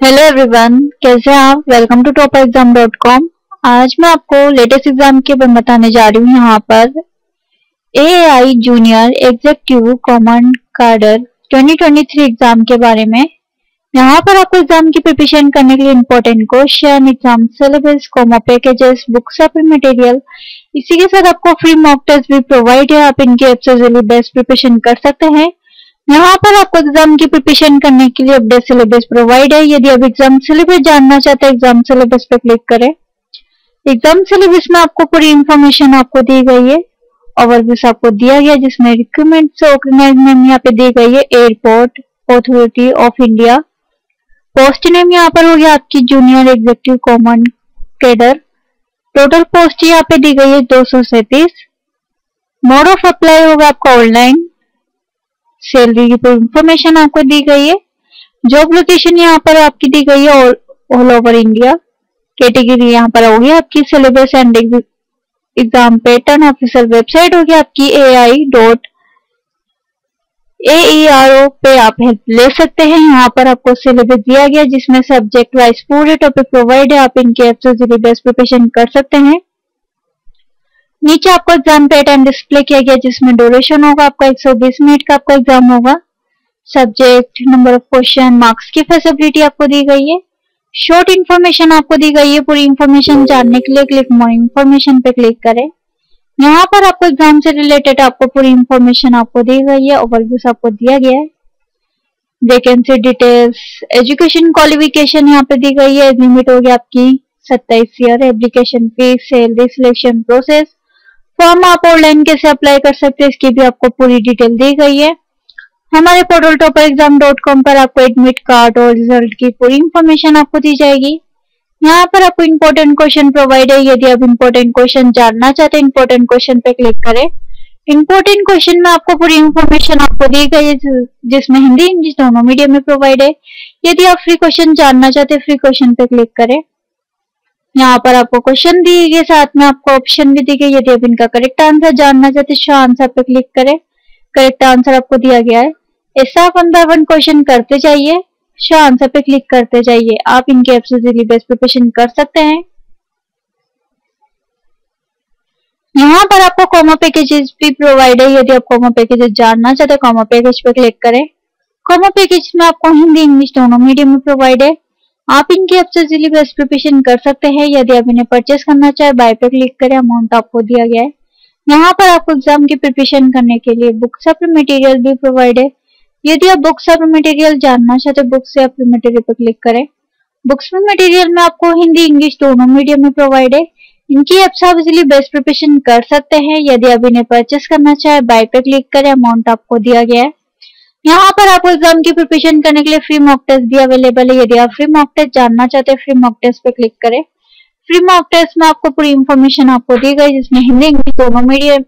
Hello everyone कैसे हैं आप? Welcome to top exam dot com आज मैं आपको लेटेस्ट एग्ज़ाम के बारे में बताने जा रही हूँ यहाँ पर। A I junior executive common cadre 2023 exam के बारे में। यहाँ पर आपको एग्ज़ाम की प्रिपरेशन करने के लिए important question exam syllabus combo packages books material इसी के साथ आपको फ्री मॉक टेस्ट भी प्रोवाइड है। आप इनके ऐप से बेस्ट प्रिपरेशन कर सकते हैं। यहाँ पर आपको एग्ज़ाम की प्रिपरेशन करने के लिए अपडेट सिलेबस प्रोवाइड है। यदि आप एग्ज़ाम सिलेबस जानना चाहते हैं एग्ज़ाम सिलेबस पे क्लिक करें। एग्ज़ाम सिलेबस में आपको पूरी इंफॉर्मेशन आपको दी गई है। ओवरव्यू आपको दिया गया जिसमें रिक्रूटमेंट ऑर्गेनाइज यहाँ पे दी गई है। Airport authority of India post name यहाँ पर हो गया आपकी junior executive common cadre total post यहाँ पे दी गई है दो मोड ऑफ़ अप्लाई होगा आपका ऑनलाइन सैलरी की पूरी इंफॉर्मेशन आपको दी गई है? जॉब लोकेशन यहाँ पर आपकी दी गई है ऑल ओवर इंडिया कैटेगरी यहाँ पर होगी आपकी syllabus and exam pattern official website होगी आपकी ए I dot A R O पे आप हेल्प ले सकते हैं। यहाँ पर आपको सिलेबस दिया गया जिसमें सब्जेक्ट वाइज पूरे टॉपिक प्रोवाइड है। आप इनके ऐप से बेस्ट प्रिपरेशन कर सकते हैं। नीचे आपको एग्ज़ाम पे पैटर्न डिस्प्ले किया गया, जिसमें ड्यूरेशन होगा आपका 120 मिनट का आपका एग्ज़ाम होगा। Subject number of question marks की फैसिलिटी आपको दी गई है। शॉर्ट इन्फॉर्मेशन आपको दी गई है, पूरी इन्फॉर्मेशन जानने के लिए क्लिक मोर इन्फॉर्मेशन पे क्लिक करें। यहाँ पर आपको एग्ज़ाम से रिलेटेड आपको पूरी इन्फॉर्मेशन आपको दी गई है ओवरव्यू आपको दिया गया है। वैकेंसी डिटेल्स एजुकेशन क्वालिफिकेशन यहाँ पे दी गई है लिमिट होगी आपकी, सत्ताईस year application fees salary selection process form आप ऑनलाइन कैसे अप्लाई कर सकते हैं, इसकी भी आपको पूरी डिटेल दी गई है। हमारे portal topper exam dot com पर आपको एडमिट कार्ड और रिज़ल्ट की पूरी इंफॉर्मेशन आपको दी जाएगी। यहाँ पर आपको इंपॉर्टेंट क्वेश्चन प्रोवाइड है। यदि आप इंपॉर्टेंट क्वेश्चन जानना चाहते हैं इंपॉर्टेंट क्वेश्चन पे क्लिक करें। इंपॉर्टेंट क्वेश्चन में आपको पूरी इंफॉर्मेशन आपको दी गई है जिसमें हिंदी, इंग्लिश दोनों मीडियम में प्रोवाइड है। यदि आप फ्री क्वेश्चन जानना चाहते हैं फ्री क्वेश्चन पे क्लिक करें। यहाँ पर आपको क्वेश्चन दिए गए, साथ में आपको ऑप्शन भी दी गई यदि आप इनका करेक्ट आंसर जानना चाहते हैं आंसर पे क्लिक करें। करेक्ट आंसर आपको दिया गया है। ऐसा आप वन बाय वन क्वेश्चन करते जाइए शो आंसर पे क्लिक करते जाइए। आप इनके ऐप से बेस्ट प्रिपरेशन कर सकते हैं। यहाँ पर आपको कॉमो पैकेजेस भी प्रोवाइड है। यदि आप कॉमो पैकेजेस जानना चाहते हैं कॉमो पैकेज पे क्लिक करें। कॉमो पैकेज में आपको हिंदी, इंग्लिश दोनों मीडियम में प्रोवाइड है। आप इनकी ऐप से बेस्ट प्रिपरेशन कर सकते हैं। यदि आप इन्हें परचेस करना चाहे बाय पे क्लिक करें अमाउंट आपको दिया गया है। यहाँ पर आपको एग्ज़ाम की प्रिपरेशन करने के लिए बुक्स और मटेरियल भी प्रोवाइड है। यदि आप बुक्स और मटेरियल जानना चाहते हैं बुक्स या मटेरियल पर क्लिक करें। बुक्स में मटेरियल में आपको हिंदी इंग्लिश दोनों मीडियम में प्रोवाइड है। इनकी से आप इजिली बेस्ट प्रिपरेशन कर सकते हैं। यदि आप इन्हें परचेस करना चाहे बाय पे क्लिक करें अमाउंट आपको दिया गया है। यहाँ पर आपको एग्ज़ाम की प्रिपरेशन करने के लिए फ्री मॉक टेस्ट भी अवेलेबल है। यदि आप फ्री मॉक टेस्ट जानना चाहते हैं फ्री मॉक टेस्ट पे क्लिक करें। फ्री मॉक टेस्ट में आपको पूरी इंफॉर्मेशन आपको दी गई, जिसमें हिंदी, इंग्लिश दोनों मीडियम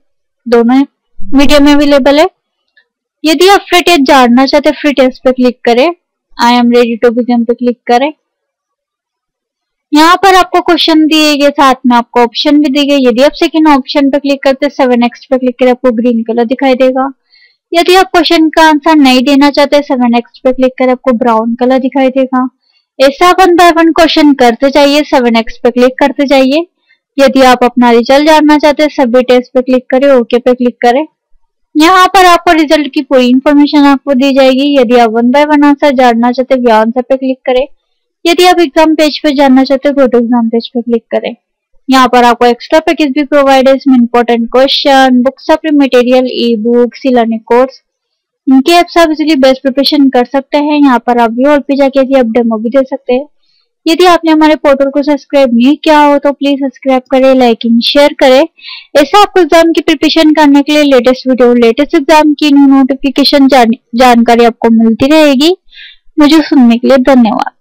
दोनों मीडियम में अवेलेबल है। यदि आप फ्री टेस्ट जानना चाहते फ्री टेस्ट पे क्लिक करें। I am ready to begin पे क्लिक करें। यहाँ पर आपको क्वेश्चन दिए गए, साथ में आपको ऑप्शन भी दी गए। यदि आप सेकेंड ऑप्शन पे क्लिक करते हैं सेवन एक्स पे क्लिक करें, आपको ग्रीन कलर दिखाई देगा। यदि आप क्वेश्चन का आंसर नहीं देना चाहते सेवन एक्स पे क्लिक कर आपको ब्राउन कलर दिखाई देगा। ऐसा वन बाय वन क्वेश्चन करते जाइए सेवन एक्स पे क्लिक करते जाइए। यदि आप अपना रिज़ल्ट जानना चाहते हैं सभी टेस्ट पे क्लिक करें ओके पे क्लिक करें। यहाँ पर आपको रिज़ल्ट की पूरी इंफॉर्मेशन आपको दी जाएगी। यदि आप वन बाय वन आंसर जानना चाहते हैं आंसर पे क्लिक करें। यदि आप एग्ज़ाम पेज पे जानना चाहते हैं गो टू एग्ज़ाम पेज पे क्लिक करें। यहाँ पर आपको एक्स्ट्रा पैकेज भी प्रोवाइड है इसमें important question books material e book learning course इनके ऐप आप इजिली बेस्ट प्रिपरेशन कर सकते हैं। यहाँ पर आप व्यू पे जाके यदि आप डेमो भी दे सकते हैं। यदि आपने हमारे पोर्टल को सब्सक्राइब नहीं किया हो तो प्लीज़ सब्सक्राइब करें लाइक एंड शेयर करें। ऐसा आपको एग्ज़ाम की प्रिपरेशन करने के लिए लेटेस्ट वीडियो लेटेस्ट एग्ज़ाम की नोटिफिकेशन जान, जानकारी आपको मिलती रहेगी। मुझे सुनने के लिए धन्यवाद।